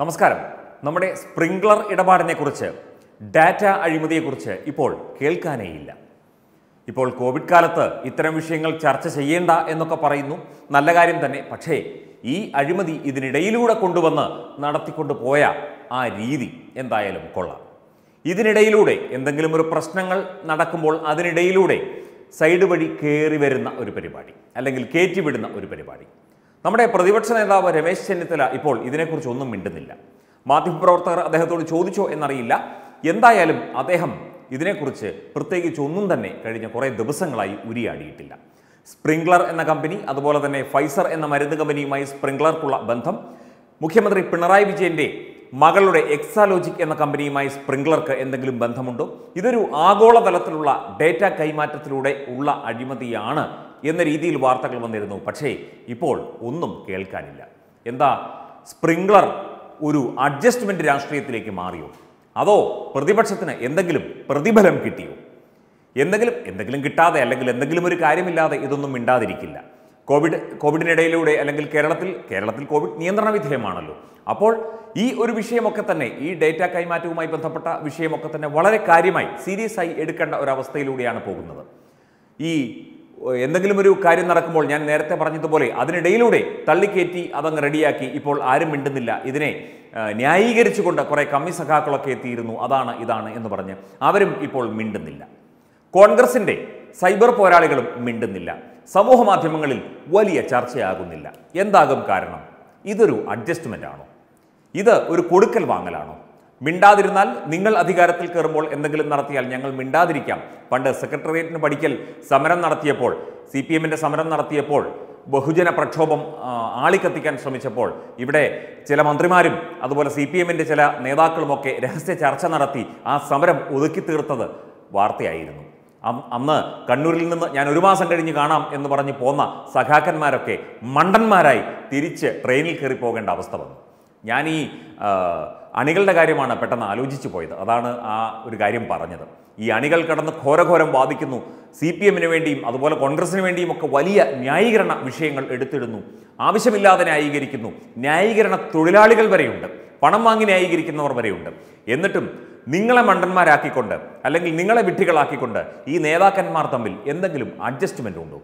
നമസ്കാരം. നമ്മുടെ sprinkler ഇടപാടിനെക്കുറിച്ച് data അഴിമതിയെക്കുറിച്ച് ഇപ്പോൾ കേൾക്കാനേയില്ല. ഇപ്പോൾ കോവിഡ് കാലത്ത് ഇത്തരം വിഷയങ്ങൾ ചർച്ച ചെയ്യേണ്ട എന്നൊക്കെ പറയുന്നു. നല്ല കാര്യം തന്നെ. പക്ഷേ ഈ അഴിമതി ഇതിനിടയിലൂടെ കൊണ്ടുവന്ന് നടത്തിക്കൊണ്ട് പോയ ആ രീതി എന്തായാലും കൊള്ളാം. ഇതിനിടയിലൂടെ എന്തെങ്കിലും ഒരു പ്രശ്നങ്ങൾ നടക്കുമ്പോൾ അതിനിടയിലൂടെ സൈഡ് വഴി കയറി വരുന്ന ഒരു പരിപാടി അല്ലെങ്കിൽ കയറ്റിവിടുന്ന ഒരു പരിപാടി. നമ്മുടെ പ്രതിപക്ഷ നേതാവ് രമേശ് ചെന്നിത്തല ഇപ്പോൾ ഇതിനെക്കുറിച്ച് ഒന്നും മിണ്ടുന്നില്ല. മാധ്യമപ്രവർത്തകർ അദ്ദേഹത്തോട് ചോദിച്ചോ എന്നറിയില്ല. എന്തായാലും അദ്ദേഹം ഇതിനെക്കുറിച്ച് പ്രത്യേകിച്ച് ഒന്നും തന്നെ കഴിഞ്ഞ കുറേ ദിവസങ്ങളായി ഉരിയാടിയിട്ടില്ല. സ്പ്രിംഗ്ലർ എന്ന കമ്പനി അതുപോലെ തന്നെ ഫൈസർ എന്ന മരുന്ന് കമ്പനിയുമായി സ്പ്രിംഗ്ലർക്കുള്ള ബന്ധം മുഖ്യമന്ത്രി പിണറായി വിജയന്റെ മകളുടെ എക്സാലോജിക് എന്ന കമ്പനിയുമായി സ്പ്രിംഗ്ലർക്ക് എന്തെങ്കിലും ബന്ധമുണ്ടോ? ഇതൊരു ആഗോളതലത്തിലുള്ള ഡേറ്റ കൈമാറ്റത്തിലൂടെ ഉള്ള അഴിമതിയാണ് എന്ന രീതിയിൽ വാർത്തകൾ വന്നിരുന്നു. പക്ഷേ ഇപ്പോൾ ഒന്നും കേൾക്കാനില്ല. എന്താ സ്പ്രിംഗ്ലർ ഒരു അഡ്ജസ്റ്റ്മെന്റ് രാഷ്ട്രീയത്തിലേക്ക് മാറിയോ? അതോ പ്രതിപക്ഷത്തിന് എന്തെങ്കിലും പ്രതിഫലം കിട്ടിയോ? എന്തെങ്കിലും എന്തെങ്കിലും കിട്ടാതെ അല്ലെങ്കിൽ എന്തെങ്കിലും ഒരു കാര്യമില്ലാതെ ഇതൊന്നും മിണ്ടാതിരിക്കില്ല. കോവിഡ് കോവിഡിനിടയിലൂടെ അല്ലെങ്കിൽ കേരളത്തിൽ കേരളത്തിൽ കോവിഡ് നിയന്ത്രണ വിധേയമാണല്ലോ. അപ്പോൾ ഈ ഒരു വിഷയമൊക്കെ തന്നെ ഈ ഡേറ്റ കൈമാറ്റവുമായി ബന്ധപ്പെട്ട വിഷയമൊക്കെ തന്നെ വളരെ കാര്യമായി സീരിയസ് ആയി എടുക്കേണ്ട ഒരവസ്ഥയിലൂടെയാണ് പോകുന്നത്. ഈ എന്തെങ്കിലും ഒരു കാര്യം നടക്കുമ്പോൾ ഞാൻ നേരത്തെ പറഞ്ഞതുപോലെ അതിനിടയിലൂടെ തള്ളിക്കയറ്റി അതങ്ങ് റെഡിയാക്കി ഇപ്പോൾ ആരും മിണ്ടുന്നില്ല. ഇതിനെ ന്യായീകരിച്ചുകൊണ്ട് കുറേ കമ്മി സഖാക്കളൊക്കെ എത്തിയിരുന്നു. അതാണ് ഇതാണ് എന്ന് പറഞ്ഞ് അവരും ഇപ്പോൾ മിണ്ടുന്നില്ല. കോൺഗ്രസിന്റെ സൈബർ പോരാളികളും മിണ്ടുന്നില്ല. സമൂഹ മാധ്യമങ്ങളിൽ വലിയ ചർച്ചയാകുന്നില്ല. എന്താകും കാരണം? ഇതൊരു അഡ്ജസ്റ്റ്മെന്റ് ആണോ ഇത് ഒരു കൊടുക്കൽ വാങ്ങലാണോ? മിണ്ടാതിരുന്നാൽ നിങ്ങൾ അധികാരത്തിൽ കയറുമ്പോൾ എന്തെങ്കിലും നടത്തിയാൽ ഞങ്ങൾ മിണ്ടാതിരിക്കാം. പണ്ട് സെക്രട്ടേറിയറ്റിന് പഠിക്കൽ സമരം നടത്തിയപ്പോൾ സി പി എമ്മിന്റെ സമരം നടത്തിയപ്പോൾ ബഹുജന പ്രക്ഷോഭം ആളിക്കത്തിക്കാൻ ശ്രമിച്ചപ്പോൾ ഇവിടെ ചില മന്ത്രിമാരും അതുപോലെ സി പി എമ്മിന്റെ ചില നേതാക്കളുമൊക്കെ രഹസ്യ ചർച്ച നടത്തി ആ സമരം ഒതുക്കി തീർത്തത് വാർത്തയായിരുന്നു. അന്ന് കണ്ണൂരിൽ നിന്ന് ഞാൻ ഒരു മാസം കഴിഞ്ഞ് കാണാം എന്ന് പറഞ്ഞ് പോന്ന സഖാക്കന്മാരൊക്കെ മണ്ടന്മാരായി തിരിച്ച് ട്രെയിനിൽ കയറി പോകേണ്ട അവസ്ഥ വന്നു. ഞാൻ ഈ അണികളുടെ കാര്യമാണ് പെട്ടെന്ന് ആലോചിച്ചു പോയത്. അതാണ് ആ ഒരു കാര്യം പറഞ്ഞത്. ഈ അണികൾ കടന്ന് ഘോരഘോരം വാദിക്കുന്നു. സി പി എമ്മിന് വേണ്ടിയും അതുപോലെ കോൺഗ്രസിന് വേണ്ടിയും ഒക്കെ വലിയ ന്യായീകരണ വിഷയങ്ങൾ എടുത്തിടുന്നു. ആവശ്യമില്ലാതെ ന്യായീകരിക്കുന്നു. ന്യായീകരണ തൊഴിലാളികൾ വരെയുണ്ട്. പണം വാങ്ങി ന്യായീകരിക്കുന്നവർ വരെയുണ്ട്. എന്നിട്ടും നിങ്ങളെ മണ്ടന്മാരാക്കിക്കൊണ്ട് അല്ലെങ്കിൽ നിങ്ങളെ വിഡ്ഢികളാക്കിക്കൊണ്ട് ഈ നേതാക്കന്മാർ തമ്മിൽ എന്തെങ്കിലും അഡ്ജസ്റ്റ്മെന്റ് ഉണ്ടോ?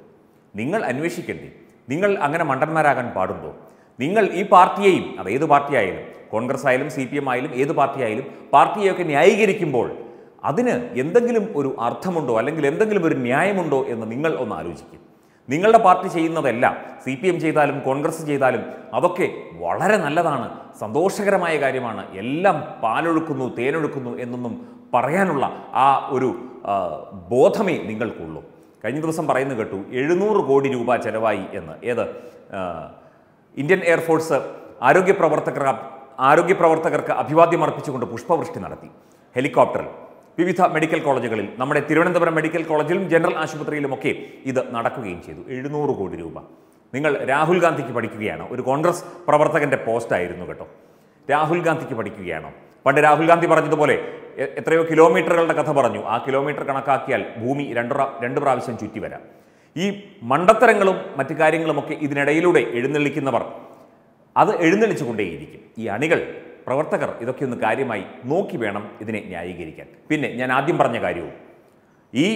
നിങ്ങൾ അന്വേഷിക്കേണ്ടി? നിങ്ങൾ അങ്ങനെ മണ്ടന്മാരാകാൻ പാടുണ്ടോ? നിങ്ങൾ ഈ പാർട്ടിയെയും അതേത് പാർട്ടിയായാലും കോൺഗ്രസ് ആയാലും സി പി എം ആയാലും ഏത് പാർട്ടി ആയാലും പാർട്ടിയെയൊക്കെ ന്യായീകരിക്കുമ്പോൾ അതിന് എന്തെങ്കിലും ഒരു അർത്ഥമുണ്ടോ അല്ലെങ്കിൽ എന്തെങ്കിലും ഒരു ന്യായമുണ്ടോ എന്ന് നിങ്ങൾ ഒന്ന് ആലോചിക്കും. നിങ്ങളുടെ പാർട്ടി ചെയ്യുന്നതെല്ലാം സി പി എം ചെയ്താലും കോൺഗ്രസ് ചെയ്താലും അതൊക്കെ വളരെ നല്ലതാണ് സന്തോഷകരമായ കാര്യമാണ്. എല്ലാം പാലൊഴുക്കുന്നു തേനൊഴുക്കുന്നു എന്നൊന്നും പറയാനുള്ള ആ ഒരു ബോധമേ നിങ്ങൾക്കുള്ളൂ. കഴിഞ്ഞ ദിവസം പറയുന്നത് കേട്ടു എഴുന്നൂറ് കോടി രൂപ ചെലവായി എന്ന്. ഏത്? ഇന്ത്യൻ എയർഫോഴ്സ് ആരോഗ്യ പ്രവർത്തകർ ആരോഗ്യ പ്രവർത്തകർക്ക് അഭിവാദ്യം അർപ്പിച്ചുകൊണ്ട് പുഷ്പവൃഷ്ടി നടത്തി. ഹെലികോപ്റ്ററിൽ. വിവിധ മെഡിക്കൽ കോളേജുകളിൽ നമ്മുടെ തിരുവനന്തപുരം മെഡിക്കൽ കോളേജിലും ജനറൽ ആശുപത്രിയിലുമൊക്കെ ഇത് നടക്കുകയും ചെയ്തു. എഴുന്നൂറ് കോടി രൂപ. നിങ്ങൾ രാഹുൽ ഗാന്ധിക്ക് പഠിക്കുകയാണോ? ഒരു കോൺഗ്രസ് പ്രവർത്തകന്റെ പോസ്റ്റായിരുന്നു കേട്ടോ. രാഹുൽ ഗാന്ധിക്ക് പഠിക്കുകയാണോ? പണ്ട് രാഹുൽ ഗാന്ധി പറഞ്ഞതുപോലെ എത്രയോ കിലോമീറ്ററുകളുടെ കഥ പറഞ്ഞു. ആ കിലോമീറ്റർ കണക്കാക്കിയാൽ ഭൂമി രണ്ട് രണ്ട് പ്രാവശ്യം ചുറ്റി വരാം ഈ മണ്ടത്തരങ്ങളും മറ്റു കാര്യങ്ങളുമൊക്കെ ഇതിനിടയിലൂടെ എഴുന്നള്ളിക്കുന്നവർ അത് എഴുന്നള്ളിച്ചുകൊണ്ടേയിരിക്കും. ഈ അണികൾ പ്രവർത്തകർ ഇതൊക്കെ ഒന്ന് കാര്യമായി നോക്കി വേണം ഇതിനെ ന്യായീകരിക്കാൻ. പിന്നെ ഞാൻ ആദ്യം പറഞ്ഞ കാര്യവും. ഈ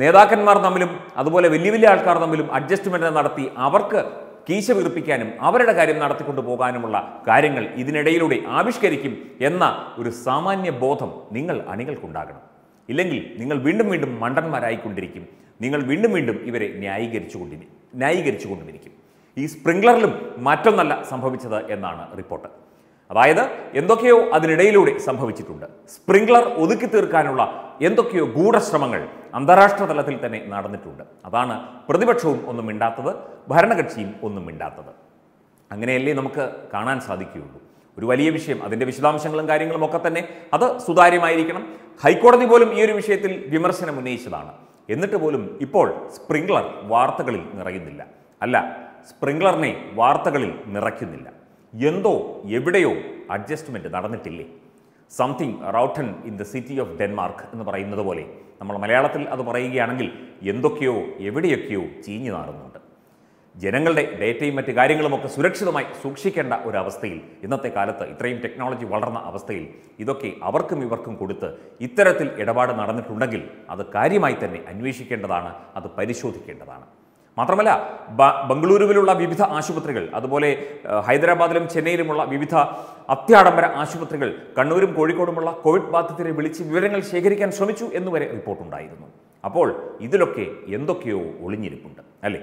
നേതാക്കന്മാർ തമ്മിലും അതുപോലെ വലിയ വലിയ ആൾക്കാർ തമ്മിലും അഡ്ജസ്റ്റ്മെന്റ് നടത്തി അവർക്ക് കീശ വീർപ്പിക്കാനും അവരുടെ കാര്യം നടത്തിക്കൊണ്ടു പോകാനുമുള്ള കാര്യങ്ങൾ ഇതിനിടയിലൂടെ ആവിഷ്കരിക്കും എന്ന ഒരു സാമാന്യ ബോധം നിങ്ങൾ അണികൾക്കുണ്ടാകണം. ഇല്ലെങ്കിൽ നിങ്ങൾ വീണ്ടും വീണ്ടും മണ്ടന്മാരായിക്കൊണ്ടിരിക്കും. നിങ്ങൾ വീണ്ടും വീണ്ടും ഇവരെ ന്യായീകരിച്ചുകൊണ്ടിരിക്കും ന്യായീകരിച്ചുകൊണ്ടിരിക്കും ഈ സ്പ്രിംഗ്ലറിലും മറ്റൊന്നല്ല സംഭവിച്ചത് എന്നാണ് റിപ്പോർട്ട്. അതായത് എന്തൊക്കെയോ അതിനിടയിലൂടെ സംഭവിച്ചിട്ടുണ്ട്. സ്പ്രിംഗ്ലർ ഒതുക്കി തീർക്കാനുള്ള എന്തൊക്കെയോ ഗൂഢശ്രമങ്ങൾ അന്താരാഷ്ട്ര തലത്തിൽ തന്നെ നടന്നിട്ടുണ്ട്. അതാണ് പ്രതിപക്ഷവും ഒന്നും മിണ്ടാത്തത് ഭരണകക്ഷിയും ഒന്നും മിണ്ടാത്തത്. അങ്ങനെയല്ലേ നമുക്ക് കാണാൻ സാധിക്കുകയുള്ളൂ. ഒരു വലിയ വിഷയം അതിന്റെ വിശദാംശങ്ങളും കാര്യങ്ങളും ഒക്കെ തന്നെ അത് സുതാര്യമായിരിക്കണം. ഹൈക്കോടതി പോലും ഈ ഒരു വിഷയത്തിൽ വിമർശനം ഉന്നയിച്ചതാണ് എന്നിട്ട് പോലും ഇപ്പോൾ സ്പ്രിംഗ്ലർ വാർത്തകളിൽ നിറയുന്നില്ല. അല്ല സ്പ്രിംഗ്ലറിനെ വാർത്തകളിൽ നിറയ്ക്കുന്നില്ല. എന്തോ എവിടെയോ adjustment നടന്നിട്ടില്ലേ? Something rotten in the city of Denmark എന്ന് പറയുന്നത് പോലെ നമ്മൾ മലയാളത്തിൽ അത് പറയുകയാണെങ്കിൽ എന്തൊക്കെയോ എവിടെയൊക്കെയോ ചീഞ്ഞു നാറുന്നുണ്ട്. ജനങ്ങളുടെ ഡേറ്റയും മറ്റ് കാര്യങ്ങളുമൊക്കെ സുരക്ഷിതമായി സൂക്ഷിക്കേണ്ട ഒരു അവസ്ഥയിൽ ഇന്നത്തെ കാലത്ത് ഇത്രയും ടെക്നോളജി വളർന്ന അവസ്ഥയിൽ ഇതൊക്കെ അവർക്കും ഇവർക്കും കൊടുത്ത് ഇത്തരത്തിൽ ഇടപാട് നടന്നിട്ടുണ്ടെങ്കിൽ അത് കാര്യമായി തന്നെ അന്വേഷിക്കേണ്ടതാണ് അത് പരിശോധിക്കേണ്ടതാണ്. മാത്രമല്ല ബംഗളൂരുവിലുള്ള വിവിധ ആശുപത്രികൾ അതുപോലെ ഹൈദരാബാദിലും ചെന്നൈയിലുമുള്ള വിവിധ അത്യാഡംബര ആശുപത്രികൾ കണ്ണൂരും കോഴിക്കോടുമുള്ള കോവിഡ് ബാധിതരെ വിളിച്ച് വിവരങ്ങൾ ശേഖരിക്കാൻ ശ്രമിച്ചു എന്നുവരെ റിപ്പോർട്ടുണ്ടായിരുന്നു. അപ്പോൾ ഇതിലൊക്കെ എന്തൊക്കെയോ ഒളിഞ്ഞിരിപ്പുണ്ട് അല്ലേ?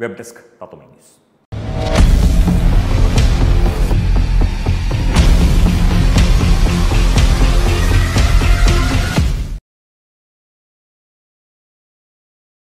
വെബ് ഡെസ്ക് തത്വമേ ന്യൂസ്.